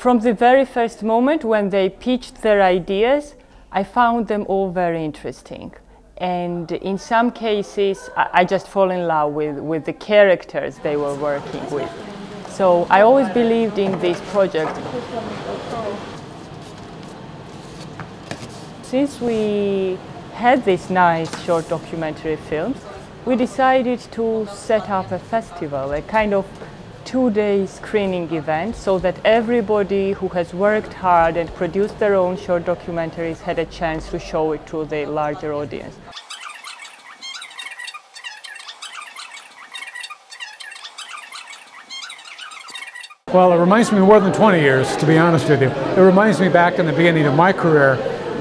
From the very first moment when they pitched their ideas, I found them all very interesting. And in some cases, I just fall in love with, with the characters they were working with. So I always believed in this project. Since we had these nice short documentary films, we decided to set up a festival, a kind of two-day screening event so that everybody who has worked hard and produced their own short documentaries had a chance to show it to the larger audience. Well, it reminds me more than 20 years, to be honest with you. It reminds me back in the beginning of my career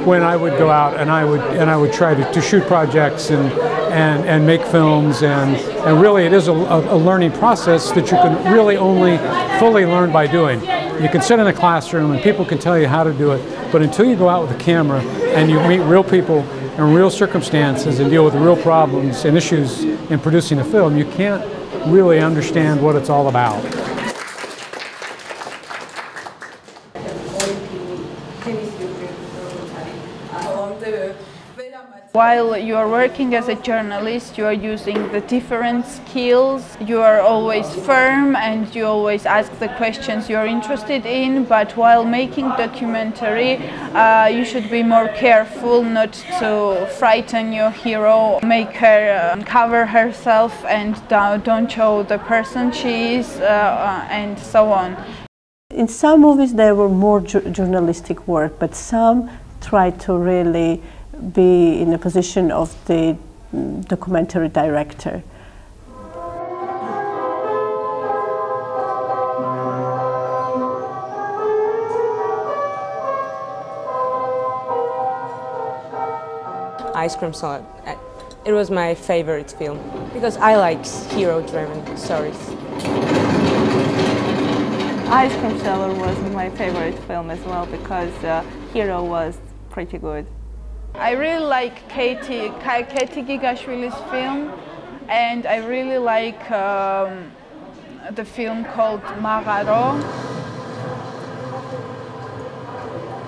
when I would go out and I would and I would try to, to shoot projects and, and, and make films and, and really it is a, a learning process that you can really only fully learn by doing. You can sit in a classroom and people can tell you how to do it, but until you go out with a camera and you meet real people in real circumstances and deal with real problems and issues in producing a film, you can't really understand what it's all about. While you are working as a journalist, you are using the different skills. You are always firm and you always ask the questions you are interested in. But while making documentary, uh, you should be more careful not to frighten your hero, make her uh, cover herself and don't show the person she is, uh, uh, and so on. In some movies, there were more ju journalistic work, but some tried to really be in a position of the documentary director. Ice Cream Salad. It was my favorite film because I like hero-driven stories. Ice Cream Salad was my favorite film as well because uh, Hero was pretty good. I really like Katie, Katie Gigashvili's film and I really like um, the film called Magaro.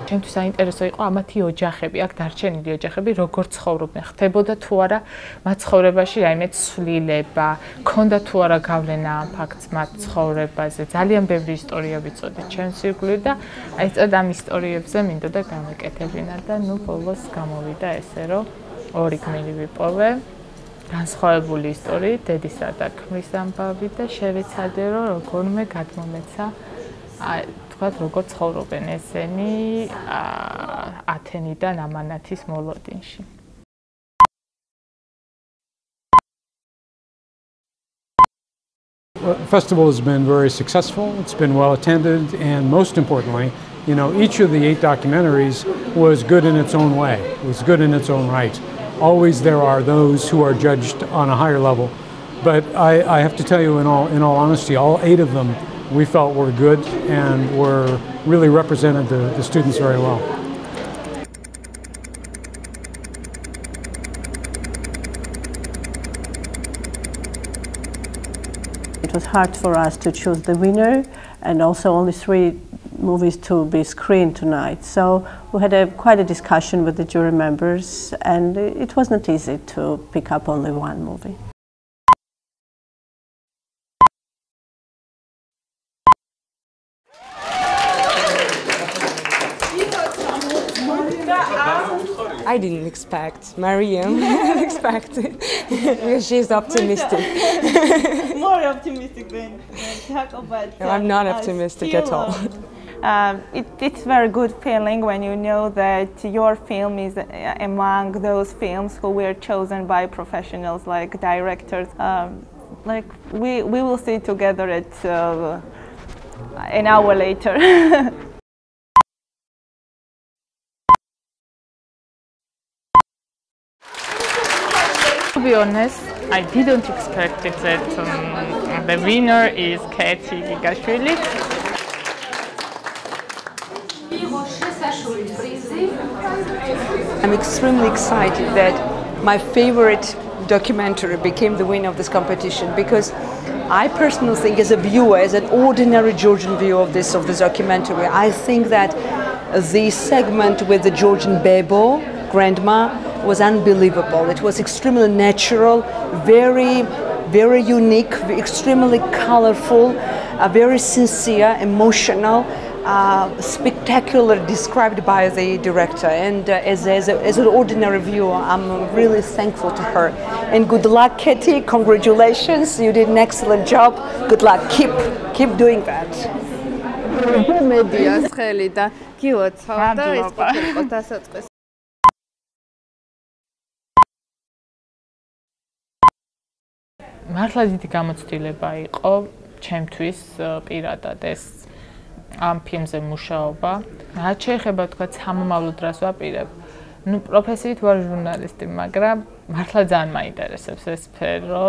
ჩემთვის საინტერესო იყო ამათი ოჯახები, აქ დარჩენილი ოჯახები როგორ ცხოვრობენ, ხდებოდა თუ არა მათ ცხოვრებაში რაიმე ცვლილება, ქონდა თუ არა გავლენა ამ ფაქტს მათ ცხოვრებაზე. ძალიან ბევრი ისტორია ვიცოდე ჩემს ირგვლივ და აი სწორედ ამ ისტორიებზე მინდოდა გამეკეთებინა და ნუ ბოლოს გამოვიდა ესე რომ ორი გმირი ვიპოვე. განსხვავებული ისტორიით, დედისა და ქმრის ამბავი და შევეცადე რომ როგორმე გადმომეცა აი თქვათ როგორ ცხოვრობენ ესენი ათენიდან ამანათის მოლოდინში Well, the festival has been very successful. It's been well attended, and most importantly, you know, each of the eight documentaries was good in its own way. It was good in its own right. Always there are those who are judged on a higher level, but I, I have to tell you, in all in all honesty, all eight of them we felt were good and were really represented the, the students very well. It was hard for us to choose the winner and also only three movies to be screened tonight. So we had a, quite a discussion with the jury members and it was not easy to pick up only one movie. I didn't expect. Mariam didn't expect expected. She's optimistic. More optimistic than, than but no, I'm not optimistic at all. Um, it, it's very good feeling when you know that your film is among those films who were chosen by professionals like directors. Um, like we, we will see together at uh, an hour later. Be honest, I didn't expect it that um, the winner is Katie Gigashvili. I'm extremely excited that my favorite documentary became the winner of this competition because I personally think, as a viewer, as an ordinary Georgian viewer of this of this documentary, I think that the segment with the Georgian Bebo, grandma, was unbelievable. It was extremely natural, very, very unique, extremely colorful, uh, very sincere, emotional uh, spectacular described by the director. And uh, as, as, a, as, an ordinary viewer, I'm really thankful to her. And good luck, Katie. Congratulations. You did an excellent job. Good luck. Keep, keep doing that. მედიას ხელი და გილოცავ და ეს იყო დასაწყისი მართლა დიდი გამოცდილება იყო ჩემთვის პირადად ეს ამ ფილმზე მუშაობა. რაც შეეხება თქვა სამომავლო დრას ვაპირებ. ნუ პროფესიით ვარ ჟურნალისტი, მაგრამ მართლა ძალიან მაინტერესებს ეს სფერო.